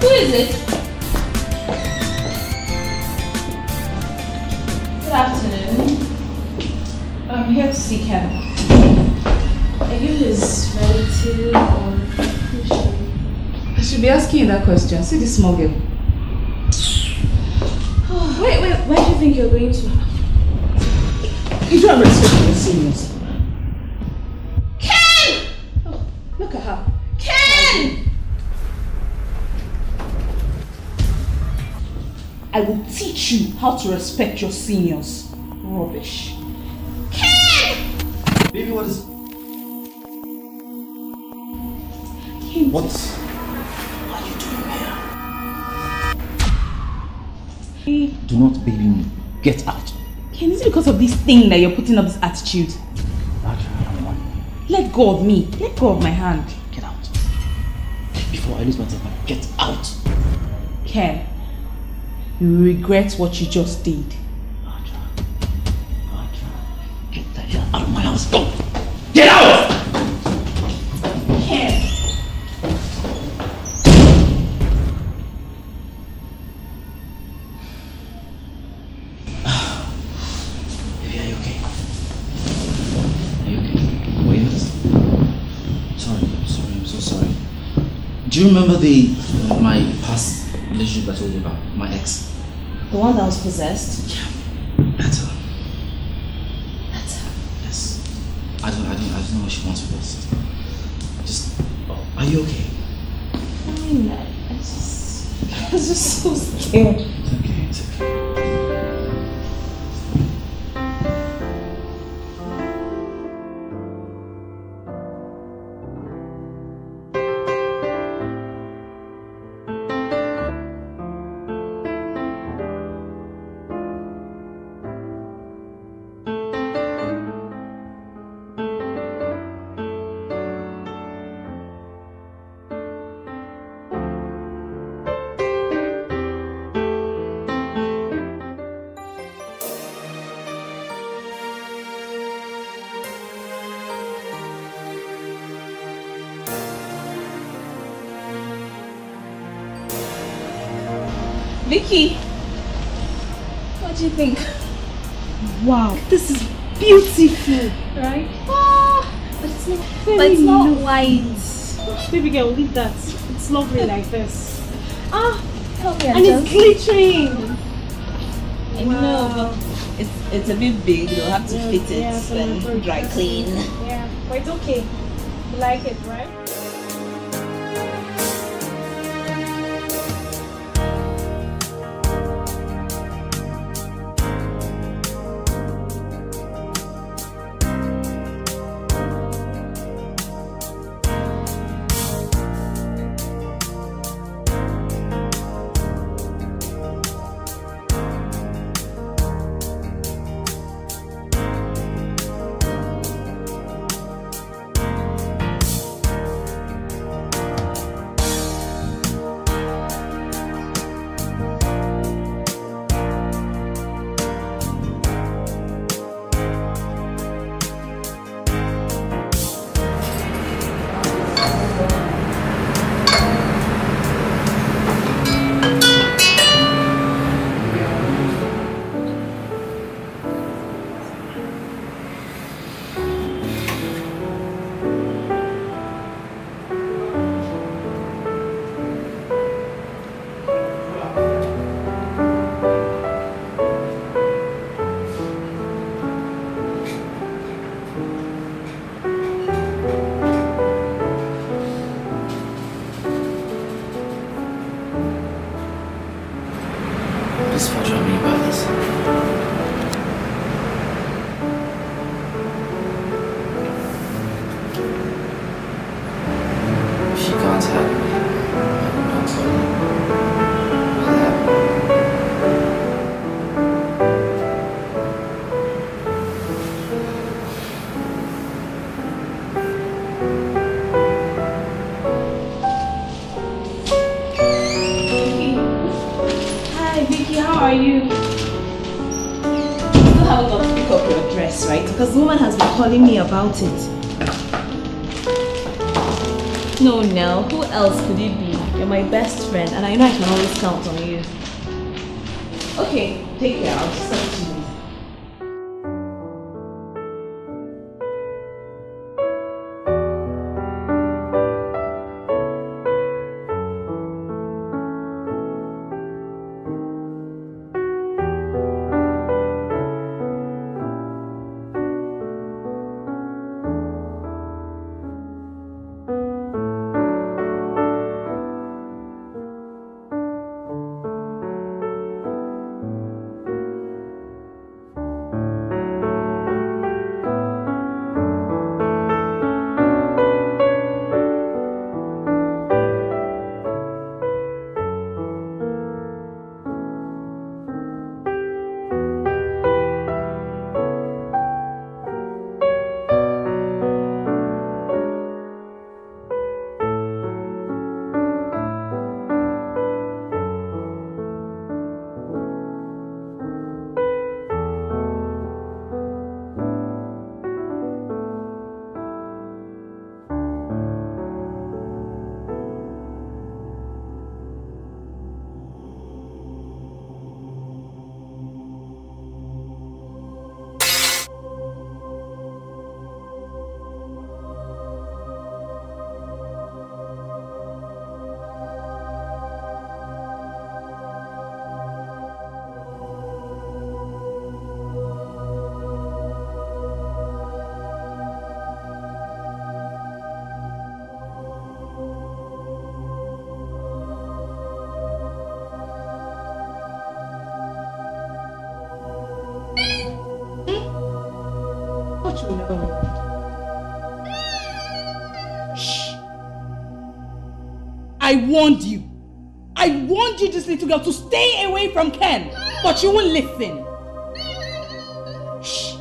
Who is it? Good afternoon. I'm here to see Ken. Are you his relative or I should be asking you that question. See this small girl. wait, wait, where do you think you're going to? You don't respect your seniors. I will teach you how to respect your seniors. Rubbish. Ken! Baby, what is... Ken. What are you doing here? Do not baby me. Get out. Ken, is it because of this thing that you're putting up this attitude? Let go of me. Let go of my hand. Get out. Before I lose my temper, get out. Ken, you will regret what you just did. Audra. Audra. Get the hell out of my house. Go. Get out! Ken. Baby, are you okay? Are you okay? Wait, Sorry, I'm sorry, I'm so sorry. Do you remember the uh, my past relationship I told you about? My ex? The one that was possessed? Yeah, that's her. That's her. Yes. I don't I don't I don't know what she wants with us. Just oh, are you okay? Fine. I I just, I was just so scared. Vicky! What do you think? Wow, this is beautiful. Right? Oh, but it's not, Very but it's not white. Baby girl, leave that. It's lovely like this. Ah, help me And it's glittering. I know, but it's, it's a bit big. You'll have to Yeah, fit it yeah, so and dry clean. Yeah, but it's okay. You like it, right? You? Still haven't got to pick up your dress, right? Because the woman has been calling me about it. No, Nell, who else could it be? You're my best friend, and I know I can always count on you. Okay, take care. I'll just talk to you. Shh. I warned you. I warned you, this little girl, to stay away from Ken, but you won't listen. Shh.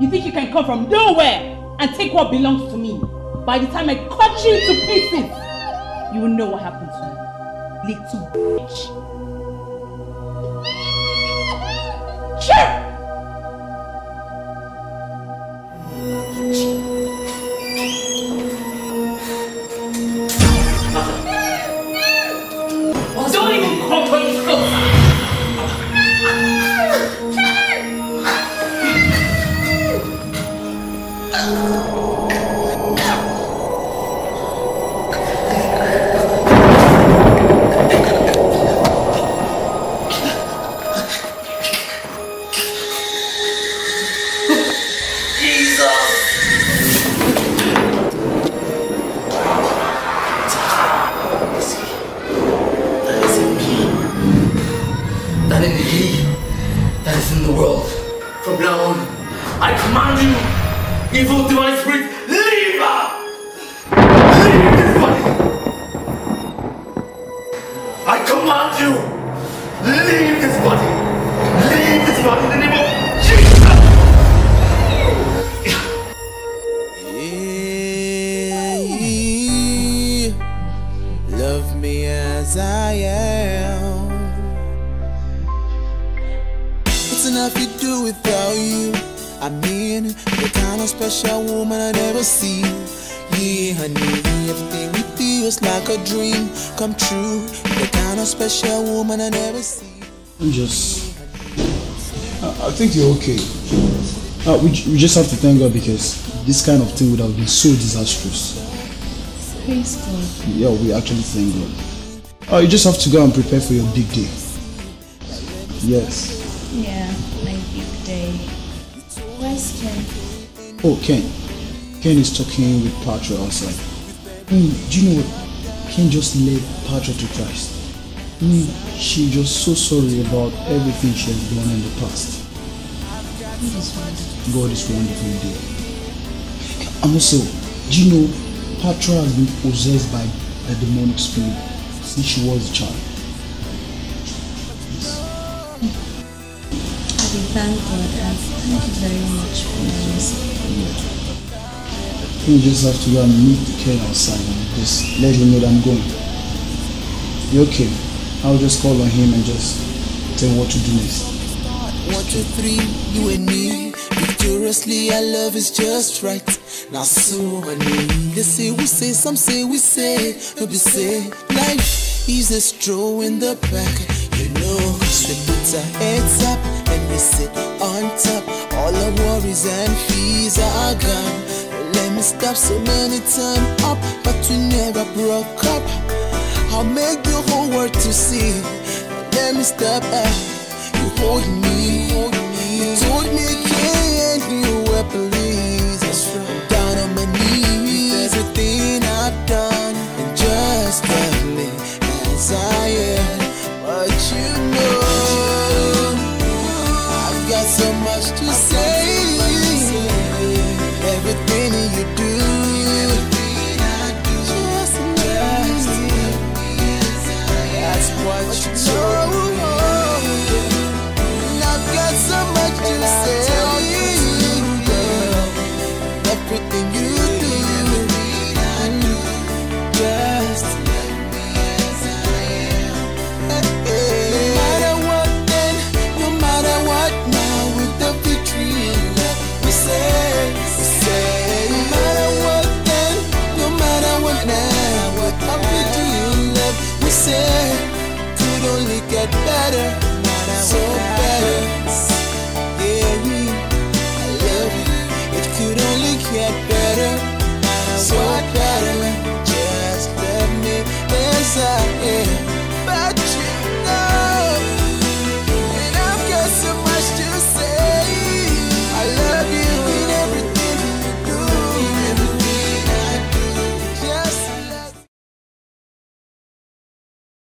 You think you can come from nowhere and take what belongs to me? By the time I cut you to pieces, you will know what happened to you. Little bitch. Don't I command you, evil divine spirit, come true. The kind of special woman I never see. I'm just. I, I think you're okay. Uh, we, we just have to thank God because this kind of thing would have been so disastrous. Praise God. Yeah, we actually thank God. Uh, you just have to go and prepare for your big day. Yes. Yeah, my big day. Where's Ken? Oh, Ken. Ken is talking with Patra outside. Mm, do you know what? Ken just led Patra to Christ. Mm, she just so sorry about everything she has done in the past. God is wonderful. God is wonderful indeed. And also, do you know, Patra has been possessed by a demonic spirit since she was a child. I thank God and thank you very much for your. You just have to go and meet Ken outside and just let him know that I'm going. You okay? I'll just call on him and just tell him what to do next. One, two, three, you and me. Victoriously, our love is just right. Now, so honey, they say we say, some say we say, no be say. Life is a stroll in the back, you know. They put our heads up and we sit on top. All our worries and fears are gone stop so many times up, but we never broke up. I'll make the whole world to see. Let me stop. Uh, you hold me. hold You told me Can't you were please. I'm down on my knees. There's Everything I've done, and just love me as I am. really get better. So better, just let me inside.